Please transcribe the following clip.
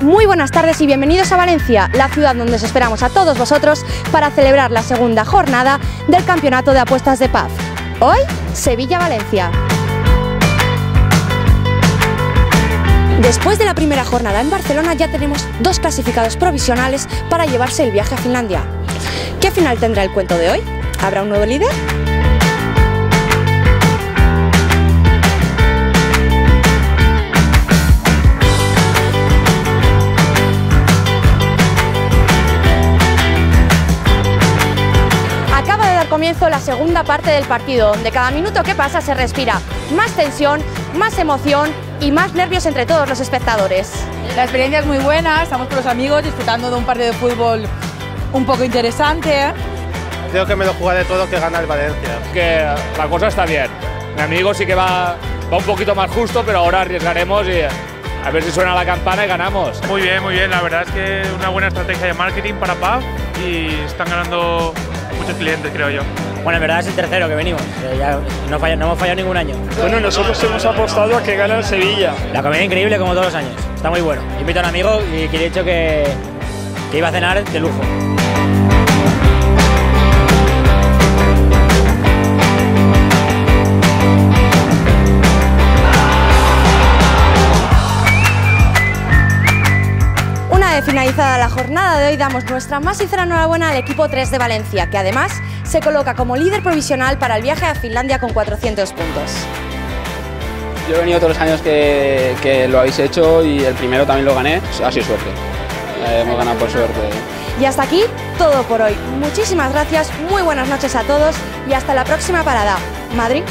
Muy buenas tardes y bienvenidos a Valencia, la ciudad donde os esperamos a todos vosotros para celebrar la segunda jornada del Campeonato de Apuestas de Paz. Hoy, Sevilla-Valencia. Después de la primera jornada en Barcelona ya tenemos dos clasificados provisionales para llevarse el viaje a Finlandia. ¿Qué final tendrá el cuento de hoy? ¿Habrá un nuevo líder? Comienzo la segunda parte del partido, donde cada minuto que pasa se respira más tensión, más emoción y más nervios entre todos los espectadores. La experiencia es muy buena, estamos con los amigos disfrutando de un partido de fútbol un poco interesante. Creo que me lo jugaré todo que gana el Valencia. que la cosa está bien. Mi amigo sí que va, va un poquito más justo, pero ahora arriesgaremos y a ver si suena la campana y ganamos. Muy bien, muy bien. La verdad es que una buena estrategia de marketing para PAF y están ganando muchos clientes, creo yo. Bueno, en verdad es el tercero que venimos. ya no, falla- no hemos fallado ningún año. Bueno, nosotros hemos apostado a que gane el Sevilla. La comida increíble como todos los años. Está muy bueno. Invito a un amigo y que le he dicho que, que iba a cenar de lujo. Finalizada la jornada de hoy, damos nuestra más sincera enhorabuena al equipo 3 de Valencia, que además se coloca como líder provisional para el viaje a Finlandia con 400 puntos. Yo he venido todos los años que, que lo habéis hecho y el primero también lo gané. Ha sido suerte. Eh, hemos ganado por suerte. Y hasta aquí todo por hoy. Muchísimas gracias, muy buenas noches a todos y hasta la próxima parada. Madrid.